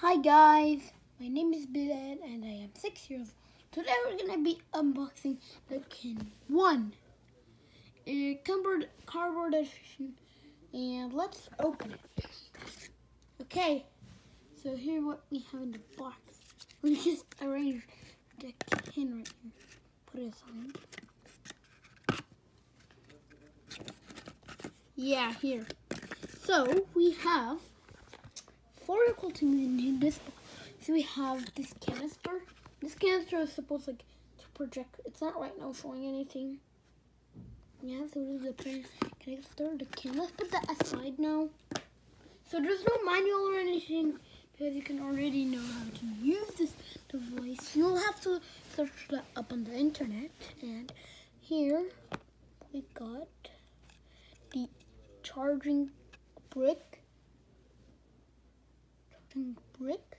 Hi guys, my name is Bilal and I am six years old. Today we're gonna be unboxing the Kin One, a cardboard cardboard edition, and let's open it. Okay, so here what we have in the box. We just arranged the Kin right here. Put it aside. Yeah, here. So we have equal things in this box. So we have this canister. This canister is supposed like to project. It's not right now showing anything. Yeah, so this is the canister. The can. Let's put that aside now. So there's no manual or anything because you can already know how to use this device. You'll have to search that up on the internet. And here we got the charging brick. Charging brick.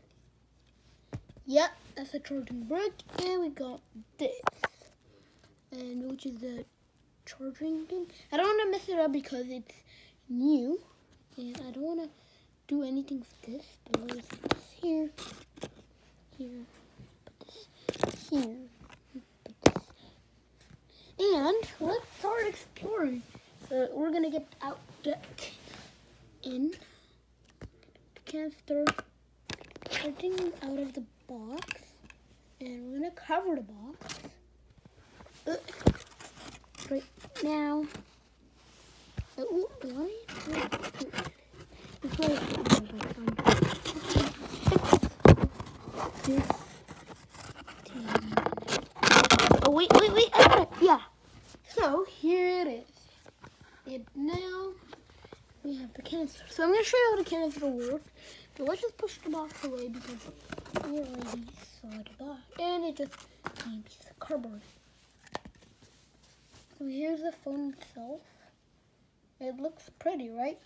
Yep, that's a charging brick. And we got this. And which is the charging thing. I don't want to mess it up because it's new. And I don't want to do anything with this. But let's put this here. Here. Put this here. Put this. And let's start exploring. So we're gonna get out the in canister, everything out of the box, and we're gonna cover the box. Uh, right now. Uh, ooh, thing. Oh wait, wait, wait! Yeah. So here it is. And now we have the canister. So I'm going to show you how the canister works. But let's just push the box away because we already saw the box. And it just came piece of cardboard. So here's the phone itself. It looks pretty, right?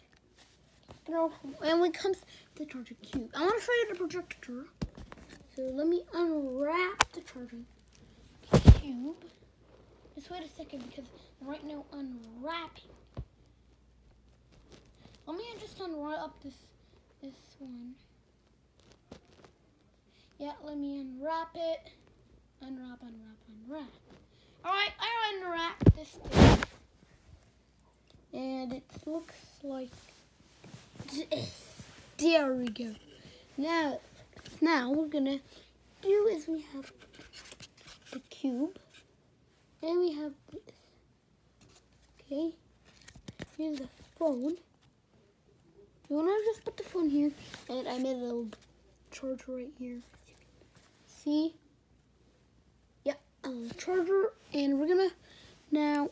And when it comes to the charger cube, I want to show you the projector. So let me unwrap the charging cube. Just wait a second because right now unwrapping. Let me just unwrap this this one. Yeah, let me unwrap it. Unwrap, unwrap, unwrap. Alright, I unwrapped this thing. And it looks like this. There we go. Now now we're gonna do is we have the cube. And we have this. Okay. Here's the phone. You wanna just put the phone here and I made a little charger right here. See? Yeah, a little charger and we're gonna now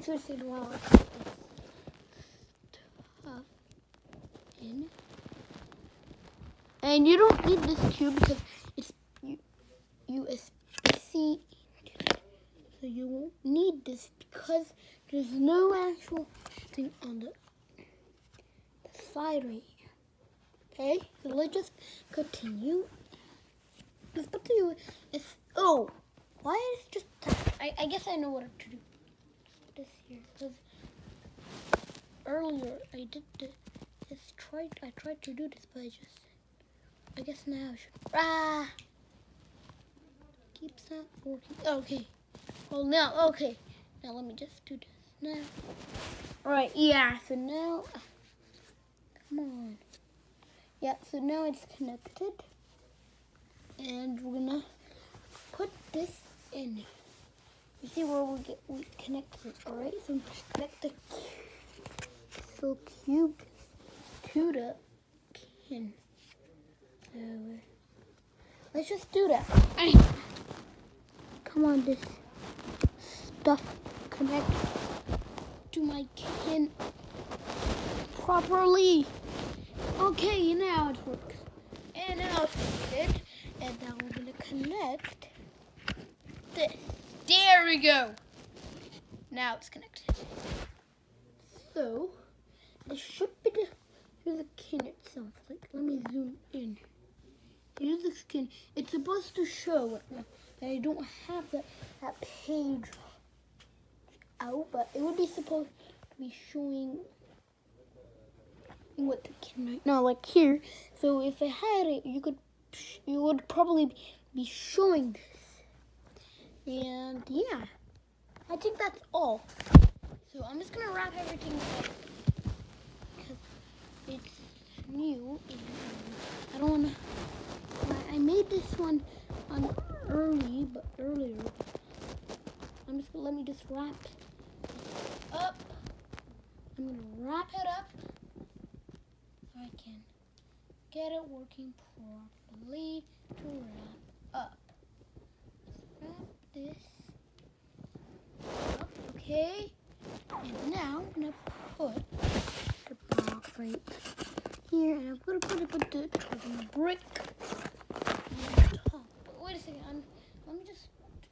switch it while I put this stuff in. And you don't need this cube because it's USB-C so you won't need this because there's no actual thing on the, right here. Okay, so let's just continue. Let's put the it's oh, why is just I, I guess I know what to do. This here because earlier I did this tried I tried to do this but I just I guess now I should ah keeps that working. Okay. Well, now, okay. Now let me just do this now. Alright, yeah, so now, come on. Yeah, so now it's connected. And we're gonna put this in. You see where we get we connect it, alright? So connect the so cube to the pin. So uh, let's just do that. Come on, this stuff connect to my kin properly. Okay, now it works. And now it's connected. And now we're gonna connect this. There we go. Now it's connected. So it should be the here's the kin itself. Like let me zoom in. Here's the skin. It's supposed to show that I don't have that that page out, but it would be supposed to be showing with the camera. No, like here. So if I had it, you could, you would probably be showing this. And yeah, I think that's all. So I'm just gonna wrap everything up because it's new and I don't wanna. I made this one on early, but earlier. I'm just gonna let me just wrap up. I'm gonna wrap it up Can get it working properly to wrap up. Let's wrap this up, okay? And now I'm gonna put the box right here, and I'm gonna put it put the charging brick on top. But wait a second, I'm, let me just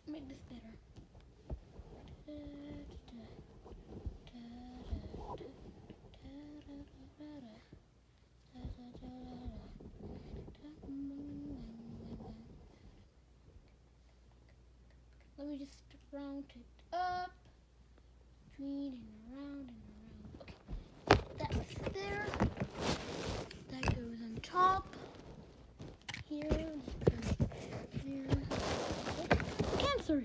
make this better. Let me just round it up, between and around and around. Okay, that's there. That goes on top. Here, there. Cancer.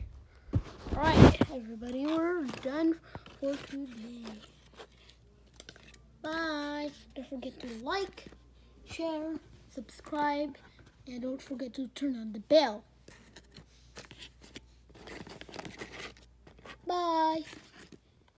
All right, everybody, we're done for today. Bye. Don't forget to like, share, subscribe, and don't forget to turn on the bell. Bye.